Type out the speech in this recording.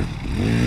Mm-hmm.